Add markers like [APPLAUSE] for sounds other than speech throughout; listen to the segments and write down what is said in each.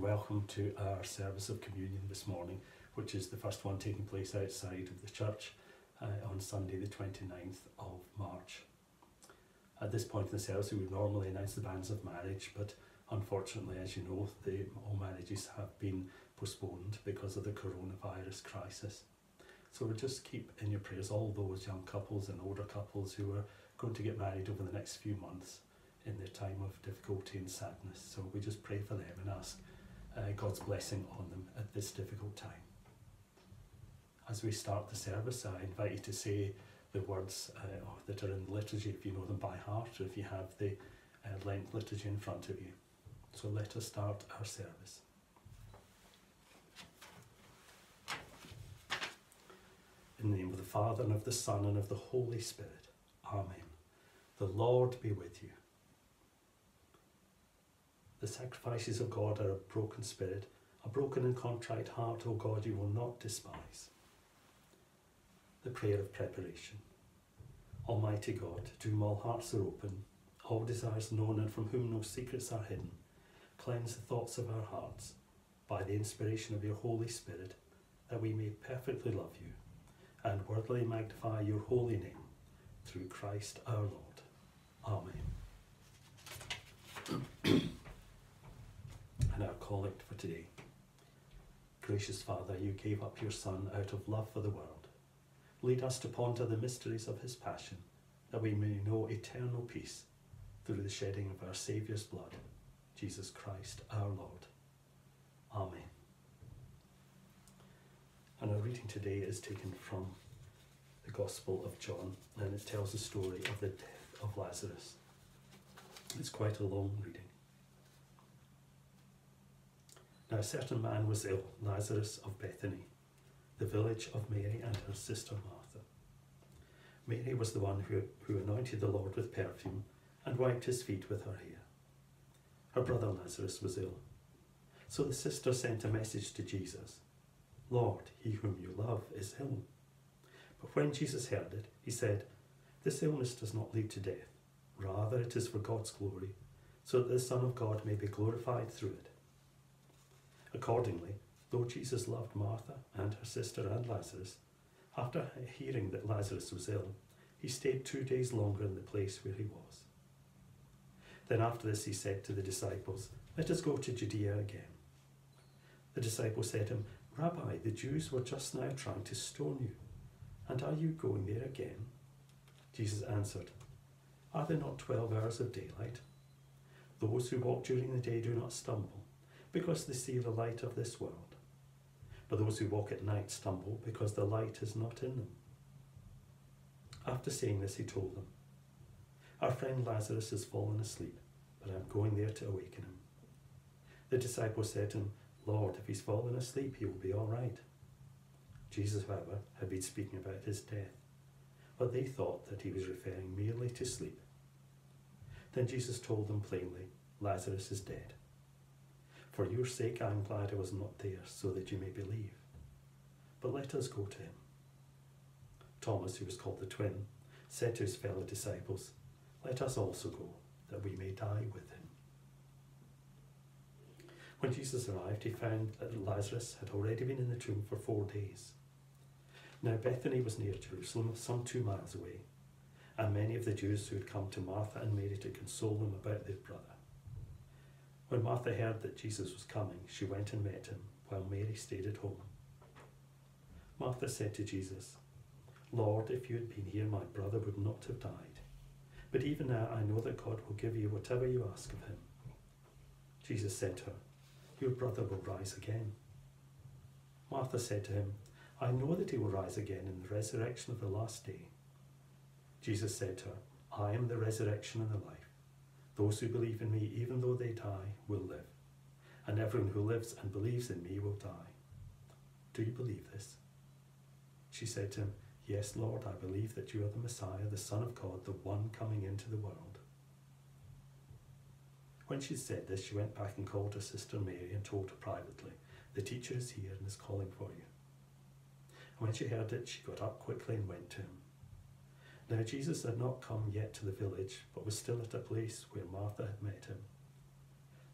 welcome to our service of communion this morning, which is the first one taking place outside of the church uh, on Sunday, the 29th of March. At this point in the service, we would normally announce the banns of marriage, but unfortunately, as you know, the, all marriages have been postponed because of the coronavirus crisis. So we'll just keep in your prayers all those young couples and older couples who are going to get married over the next few months in their time of difficulty and sadness. So we just pray for them and ask God's blessing on them at this difficult time. As we start the service, I invite you to say the words uh, that are in the liturgy if you know them by heart or if you have the uh, Lent liturgy in front of you. So let us start our service. In the name of the Father, and of the Son, and of the Holy Spirit. Amen. The Lord be with you. The sacrifices of God are a broken spirit, a broken and contrite heart, O God, you will not despise. The prayer of preparation. Almighty God, to whom all hearts are open, all desires known, and from whom no secrets are hidden, cleanse the thoughts of our hearts by the inspiration of your Holy Spirit, that we may perfectly love you and worthily magnify your holy name through Christ our Lord. Amen. And our collect for today. Gracious Father, you gave up your Son out of love for the world. Lead us to ponder the mysteries of his passion, that we may know eternal peace through the shedding of our Saviour's blood, Jesus Christ our Lord. Amen. And our reading today is taken from the Gospel of John, and it tells the story of the death of Lazarus. It's quite a long reading. Now, a certain man was ill, Lazarus of Bethany, the village of Mary and her sister Martha. Mary was the one who, who anointed the Lord with perfume and wiped his feet with her hair. Her brother Lazarus was ill. So the sister sent a message to Jesus Lord, he whom you love is ill. But when Jesus heard it, he said, This illness does not lead to death. Rather, it is for God's glory, so that the Son of God may be glorified through it. Accordingly, though Jesus loved Martha and her sister and Lazarus, after hearing that Lazarus was ill, he stayed two days longer in the place where he was. Then after this he said to the disciples, Let us go to Judea again. The disciples said to him, Rabbi, the Jews were just now trying to stone you, and are you going there again? Jesus answered, Are there not twelve hours of daylight? Those who walk during the day do not stumble, because they see the light of this world. But those who walk at night stumble, because the light is not in them. After saying this, he told them, Our friend Lazarus has fallen asleep, but I'm going there to awaken him. The disciples said to him, Lord, if he's fallen asleep, he will be all right. Jesus, however, had been speaking about his death, but they thought that he was referring merely to sleep. Then Jesus told them plainly, Lazarus is dead. For your sake I am glad I was not there, so that you may believe. But let us go to him. Thomas, who was called the twin, said to his fellow disciples, Let us also go, that we may die with him. When Jesus arrived, he found that Lazarus had already been in the tomb for four days. Now Bethany was near Jerusalem, some two miles away, and many of the Jews who had come to Martha and Mary to console them about their brother. When Martha heard that Jesus was coming, she went and met him, while Mary stayed at home. Martha said to Jesus, Lord, if you had been here, my brother would not have died. But even now I know that God will give you whatever you ask of him. Jesus said to her, Your brother will rise again. Martha said to him, I know that he will rise again in the resurrection of the last day. Jesus said to her, I am the resurrection and the life. Those who believe in me, even though they die, will live. And everyone who lives and believes in me will die. Do you believe this? She said to him, Yes, Lord, I believe that you are the Messiah, the Son of God, the one coming into the world. When she said this, she went back and called her sister Mary and told her privately, The teacher is here and is calling for you. And when she heard it, she got up quickly and went to him. Now Jesus had not come yet to the village, but was still at a place where Martha had met him.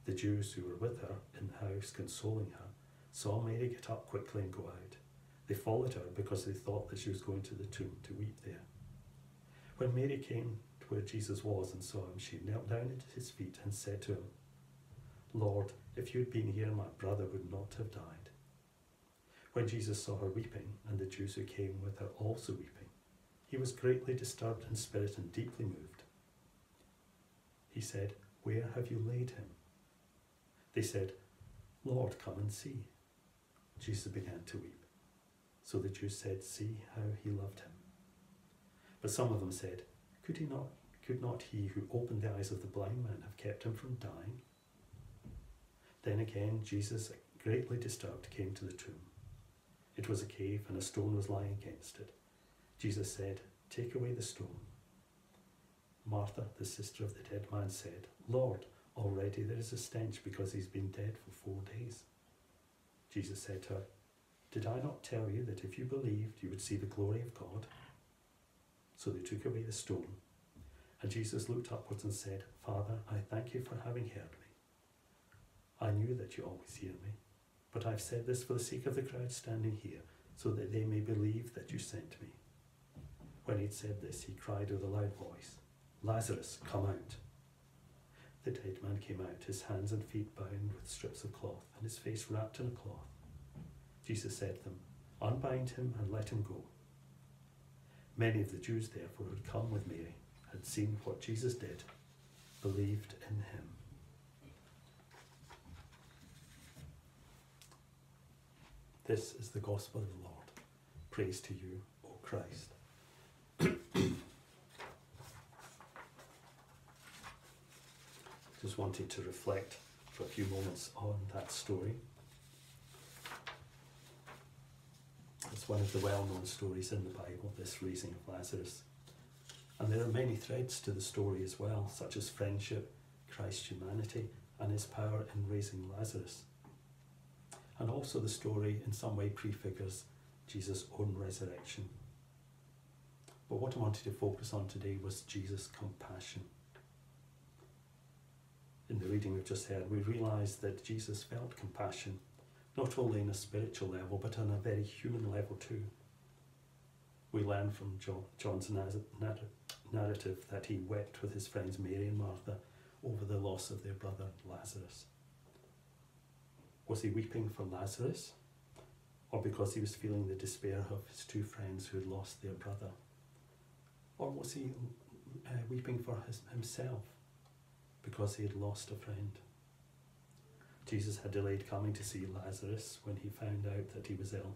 The Jews who were with her in the house consoling her saw Mary get up quickly and go out. They followed her because they thought that she was going to the tomb to weep there. When Mary came to where Jesus was and saw him, she knelt down at his feet and said to him, Lord, if you had been here, my brother would not have died. When Jesus saw her weeping, and the Jews who came with her also weeping, he was greatly disturbed in spirit and deeply moved. He said, Where have you laid him? They said, Lord, come and see. Jesus began to weep. So the Jews said, See how he loved him. But some of them said, Could he not could not he who opened the eyes of the blind man have kept him from dying? Then again Jesus, greatly disturbed, came to the tomb. It was a cave, and a stone was lying against it. Jesus said, Take away the stone. Martha, the sister of the dead man, said, Lord, already there is a stench because he's been dead for four days. Jesus said to her, Did I not tell you that if you believed, you would see the glory of God? So they took away the stone. And Jesus looked upwards and said, Father, I thank you for having heard me. I knew that you always hear me, but I've said this for the sake of the crowd standing here, so that they may believe that you sent me. When he'd said this, he cried with a loud voice, Lazarus, come out. The dead man came out, his hands and feet bound with strips of cloth, and his face wrapped in a cloth. Jesus said to them, Unbind him and let him go. Many of the Jews, therefore, who had come with Mary, had seen what Jesus did, believed in him. This is the gospel of the Lord. Praise to you, O Christ. Just wanted to reflect for a few moments on that story. It's one of the well known stories in the Bible, this raising of Lazarus. And there are many threads to the story as well, such as friendship, Christ's humanity, and his power in raising Lazarus. And also, the story in some way prefigures Jesus' own resurrection. But what I wanted to focus on today was Jesus' compassion. In the reading we've just heard, we realise that Jesus felt compassion, not only in a spiritual level, but on a very human level too. We learn from John, John's narrative that he wept with his friends Mary and Martha over the loss of their brother Lazarus. Was he weeping for Lazarus? Or because he was feeling the despair of his two friends who had lost their brother? Or was he uh, weeping for his, himself because he had lost a friend? Jesus had delayed coming to see Lazarus when he found out that he was ill.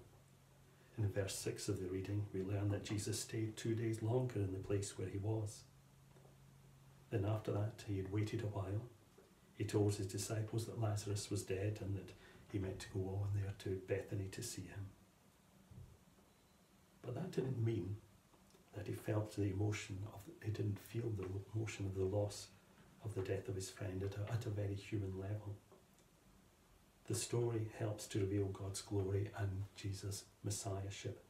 In verse 6 of the reading, we learn that Jesus stayed two days longer in the place where he was. Then, after that, he had waited a while. He told his disciples that Lazarus was dead and that he meant to go on there to Bethany to see him. But that didn't mean that he felt the emotion of, he didn't feel the emotion of the loss of the death of his friend at a, at a very human level. The story helps to reveal God's glory and Jesus' messiahship,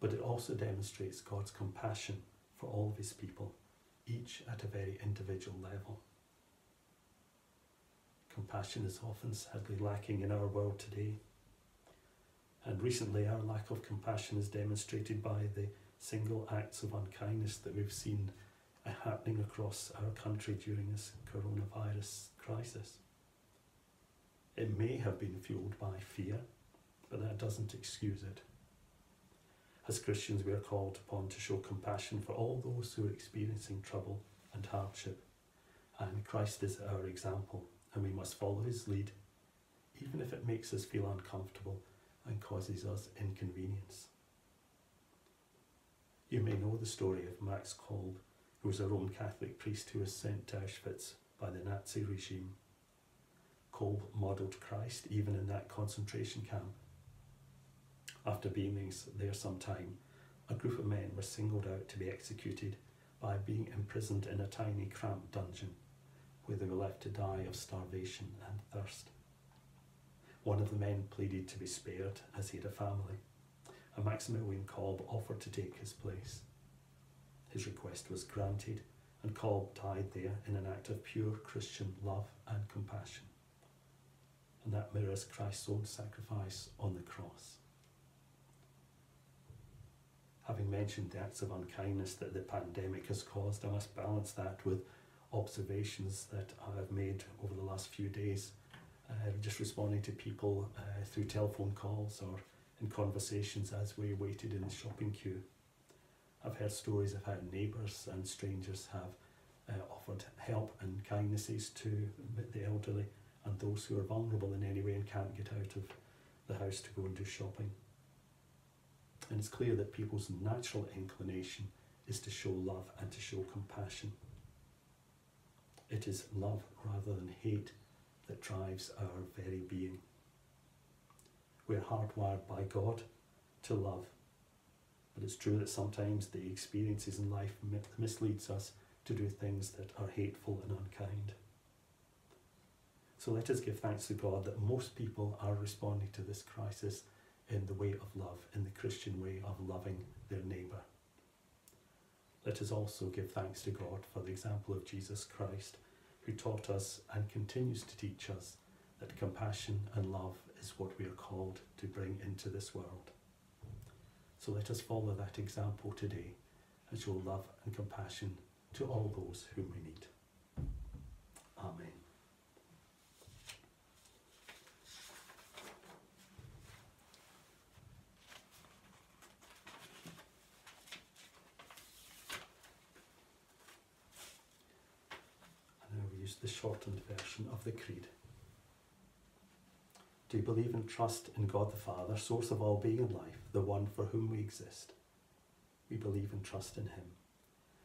but it also demonstrates God's compassion for all of his people, each at a very individual level. Compassion is often sadly lacking in our world today. And recently, our lack of compassion is demonstrated by the single acts of unkindness that we've seen happening across our country during this coronavirus crisis. It may have been fueled by fear, but that doesn't excuse it. As Christians, we are called upon to show compassion for all those who are experiencing trouble and hardship, and Christ is our example and we must follow his lead, even if it makes us feel uncomfortable and causes us inconvenience. You may know the story of Max Kolbe, who was a Roman Catholic priest who was sent to Auschwitz by the Nazi regime. Kolbe modelled Christ even in that concentration camp. After being there some time, a group of men were singled out to be executed by being imprisoned in a tiny cramped dungeon where they were left to die of starvation and thirst. One of the men pleaded to be spared as he had a family, and Maximilian Kolbe offered to take his place. His request was granted, and Kolbe died there in an act of pure Christian love and compassion. And that mirrors Christ's own sacrifice on the cross. Having mentioned the acts of unkindness that the pandemic has caused, I must balance that with observations that I have made over the last few days, uh, just responding to people uh, through telephone calls or in conversations as we waited in the shopping queue. I've heard stories of how neighbours and strangers have uh, offered help and kindnesses to the elderly and those who are vulnerable in any way and can't get out of the house to go and do shopping. And it's clear that people's natural inclination is to show love and to show compassion. It is love rather than hate that drives our very being. We're hardwired by God to love. But it's true that sometimes the experiences in life misleads us to do things that are hateful and unkind. So let us give thanks to God that most people are responding to this crisis in the way of love, in the Christian way of loving their neighbour. Let us also give thanks to God for the example of Jesus Christ, who taught us and continues to teach us that compassion and love is what we are called to bring into this world. So let us follow that example today and show love and compassion to all those whom we need. Amen. And now we use the shortened version of the Creed. Do you believe and trust in God the Father, source of all being and life, the one for whom we exist? We believe and trust in Him.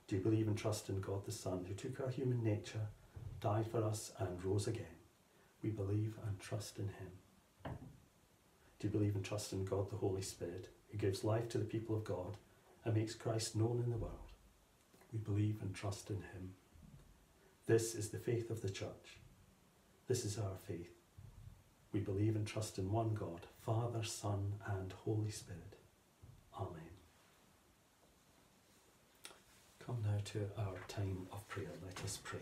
Do you believe and trust in God the Son, who took our human nature, died for us, and rose again? We believe and trust in Him. Do you believe and trust in God the Holy Spirit, who gives life to the people of God and makes Christ known in the world? We believe and trust in Him. This is the faith of the Church. This is our faith. We believe and trust in one God, Father, Son, and Holy Spirit. Amen. Come now to our time of prayer. Let us pray.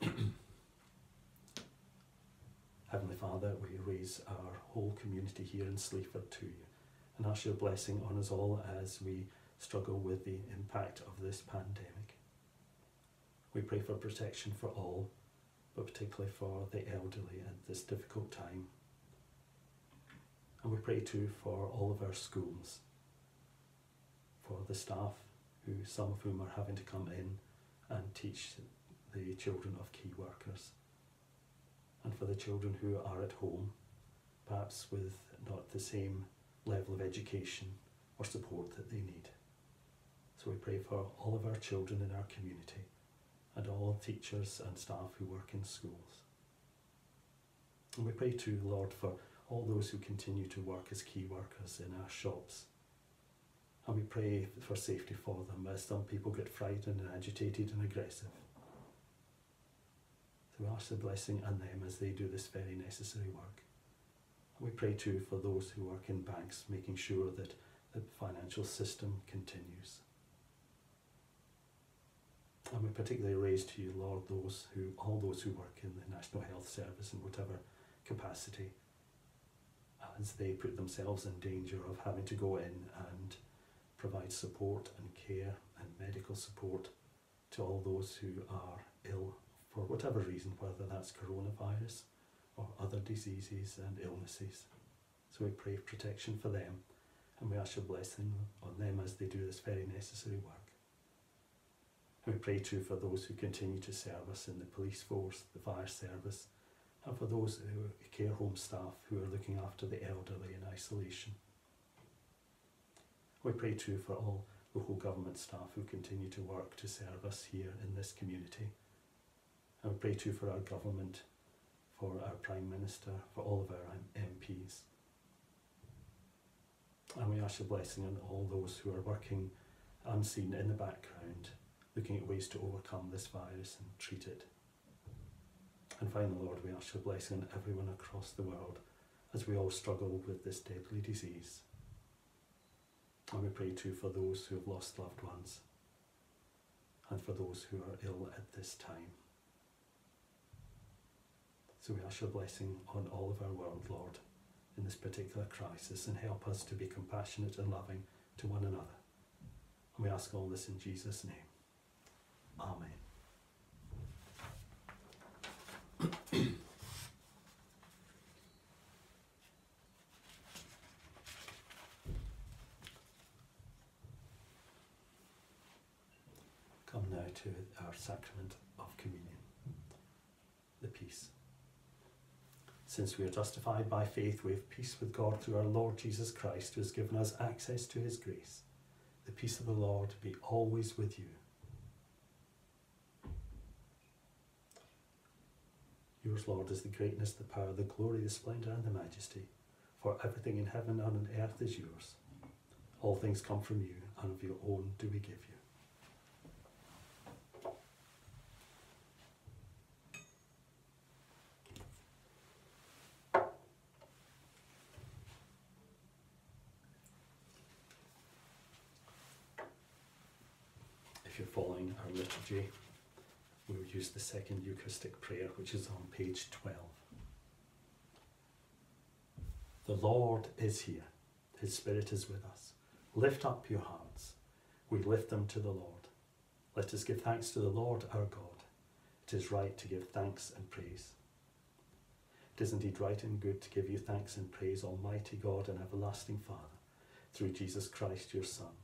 [CLEARS THROAT] Heavenly Father, we raise our whole community here in Sleaford to you and ask your blessing on us all as we struggle with the impact of this pandemic. We pray for protection for all but particularly for the elderly at this difficult time. And we pray too for all of our schools, for the staff, who some of whom are having to come in and teach the children of key workers, and for the children who are at home, perhaps with not the same level of education or support that they need. So we pray for all of our children in our community and all teachers and staff who work in schools. And we pray too, Lord, for all those who continue to work as key workers in our shops. And we pray for safety for them as some people get frightened and agitated and aggressive. So we ask the blessing on them as they do this very necessary work. And we pray too for those who work in banks, making sure that the financial system continues. And we particularly raise to you, Lord, those who, all those who work in the National Health Service in whatever capacity, as they put themselves in danger of having to go in and provide support and care and medical support to all those who are ill for whatever reason, whether that's coronavirus or other diseases and illnesses. So we pray protection for them and we ask your blessing on them as they do this very necessary work. We pray too for those who continue to serve us in the police force, the fire service, and for those who care home staff who are looking after the elderly in isolation. We pray too for all local government staff who continue to work to serve us here in this community. And we pray too for our government, for our Prime Minister, for all of our MPs. And we ask your blessing on all those who are working unseen in the background looking at ways to overcome this virus and treat it. And finally, Lord, we ask your blessing on everyone across the world as we all struggle with this deadly disease. And we pray too for those who have lost loved ones and for those who are ill at this time. So we ask your blessing on all of our world, Lord, in this particular crisis, and help us to be compassionate and loving to one another. And we ask all this in Jesus' name. Amen. [CLEARS THROAT] Come now to our sacrament of communion, the peace. Since we are justified by faith, we have peace with God through our Lord Jesus Christ, who has given us access to his grace. The peace of the Lord be always with you. Yours, Lord, is the greatness, the power, the glory, the splendour, and the majesty. For everything in heaven and on earth is yours. All things come from you, and of your own do we give you. If you're following our liturgy, the second Eucharistic prayer, which is on page 12. The Lord is here, His Spirit is with us. Lift up your hearts. We lift them to the Lord. Let us give thanks to the Lord our God. It is right to give thanks and praise. It is indeed right and good to give you thanks and praise, Almighty God and everlasting Father, through Jesus Christ your Son.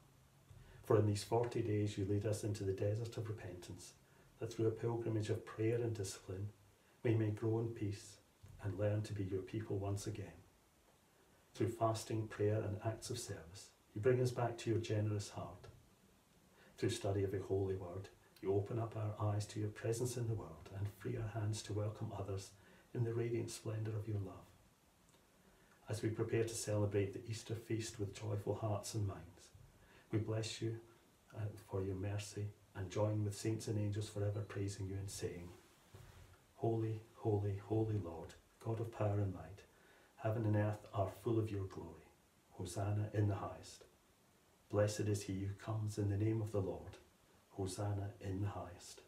For in these forty days you lead us into the desert of repentance that through a pilgrimage of prayer and discipline we may grow in peace and learn to be your people once again. Through fasting, prayer, and acts of service, you bring us back to your generous heart. Through study of the Holy Word, you open up our eyes to your presence in the world and free our hands to welcome others in the radiant splendour of your love. As we prepare to celebrate the Easter feast with joyful hearts and minds, we bless you uh, for your mercy and join with saints and angels forever praising you and saying, Holy, holy, holy Lord, God of power and might, heaven and earth are full of your glory. Hosanna in the highest. Blessed is he who comes in the name of the Lord. Hosanna in the highest.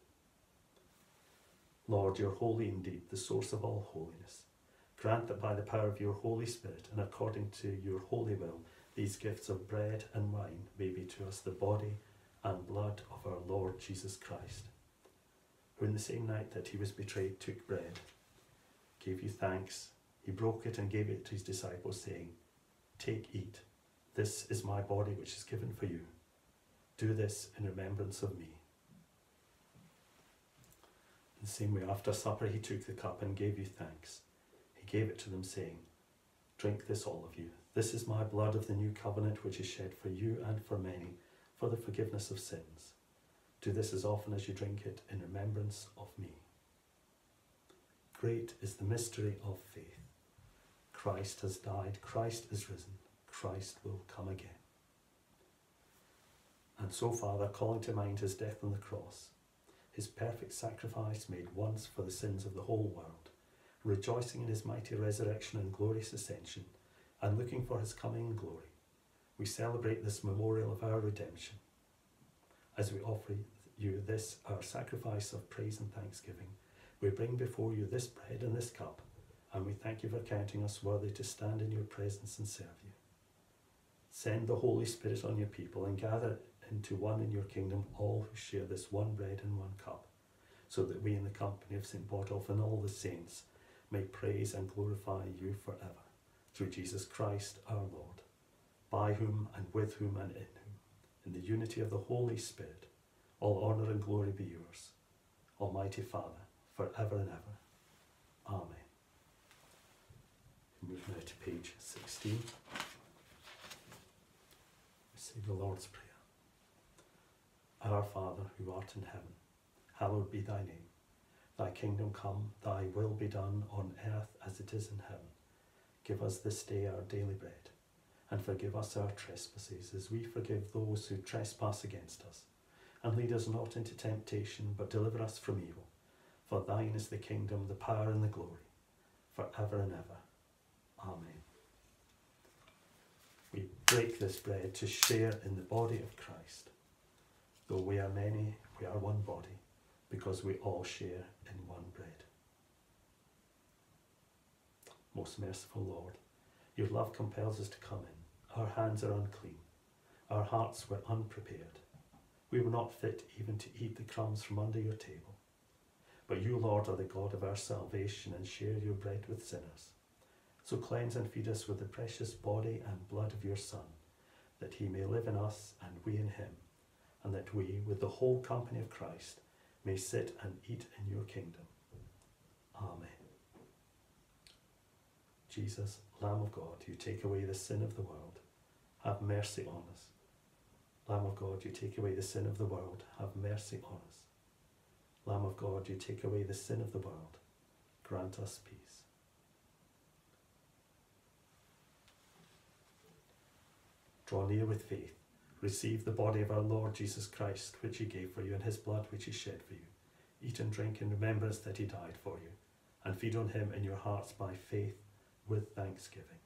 Lord, you're holy indeed, the source of all holiness. Grant that by the power of your Holy Spirit and according to your holy will, these gifts of bread and wine may be to us the body and blood of our Lord Jesus Christ, who in the same night that he was betrayed took bread, gave you thanks, he broke it and gave it to his disciples, saying, Take, eat, this is my body which is given for you. Do this in remembrance of me. In the same way, after supper, he took the cup and gave you thanks. He gave it to them, saying, Drink this, all of you. This is my blood of the new covenant, which is shed for you and for many for the forgiveness of sins. Do this as often as you drink it in remembrance of me. Great is the mystery of faith. Christ has died, Christ is risen, Christ will come again. And so, Father, calling to mind his death on the cross, his perfect sacrifice made once for the sins of the whole world, rejoicing in his mighty resurrection and glorious ascension, and looking for his coming in glory, we celebrate this memorial of our redemption. As we offer you this, our sacrifice of praise and thanksgiving, we bring before you this bread and this cup, and we thank you for counting us worthy to stand in your presence and serve you. Send the Holy Spirit on your people and gather into one in your kingdom all who share this one bread and one cup, so that we in the company of St. Botolph and all the saints may praise and glorify you forever. Through Jesus Christ our Lord by whom and with whom and in whom, in the unity of the Holy Spirit, all honour and glory be yours, Almighty Father, for ever and ever. Amen. Move now to page 16. We say the Lord's Prayer. Our Father, who art in heaven, hallowed be thy name. Thy kingdom come, thy will be done on earth as it is in heaven. Give us this day our daily bread and forgive us our trespasses, as we forgive those who trespass against us. And lead us not into temptation, but deliver us from evil. For thine is the kingdom, the power, and the glory, for ever and ever. Amen. We break this bread to share in the body of Christ. Though we are many, we are one body because we all share in one bread. Most merciful Lord, your love compels us to come in. Our hands are unclean. Our hearts were unprepared. We were not fit even to eat the crumbs from under your table. But you, Lord, are the God of our salvation and share your bread with sinners. So cleanse and feed us with the precious body and blood of your Son, that he may live in us and we in him, and that we, with the whole company of Christ, may sit and eat in your kingdom. Amen. Jesus, Lamb of God, you take away the sin of the world. Have mercy on us. Lamb of God, you take away the sin of the world. Have mercy on us. Lamb of God, you take away the sin of the world. Grant us peace. Draw near with faith. Receive the body of our Lord Jesus Christ, which he gave for you, and his blood, which he shed for you. Eat and drink in remembrance that he died for you, and feed on him in your hearts by faith with thanksgiving.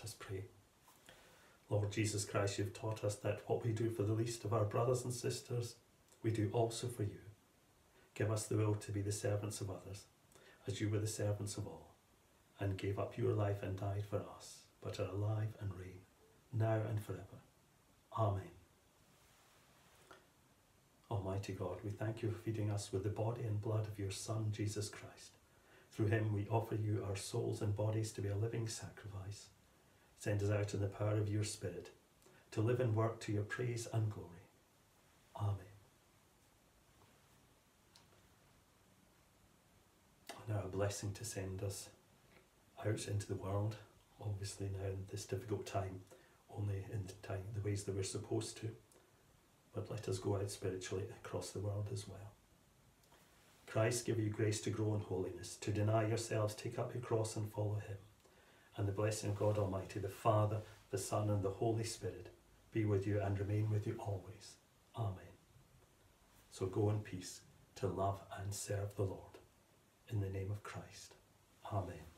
Let us pray. Lord Jesus Christ, you've taught us that what we do for the least of our brothers and sisters, we do also for you. Give us the will to be the servants of others, as you were the servants of all, and gave up your life and died for us, but are alive and reign, now and forever. Amen. Almighty God, we thank you for feeding us with the body and blood of your Son, Jesus Christ. Through him we offer you our souls and bodies to be a living sacrifice Send us out in the power of your Spirit to live and work to your praise and glory. Amen. Now, a blessing to send us out into the world, obviously, now in this difficult time, only in the, time, the ways that we're supposed to. But let us go out spiritually across the world as well. Christ give you grace to grow in holiness, to deny yourselves, take up your cross, and follow him and the blessing of God Almighty, the Father, the Son, and the Holy Spirit be with you and remain with you always. Amen. So go in peace to love and serve the Lord. In the name of Christ. Amen.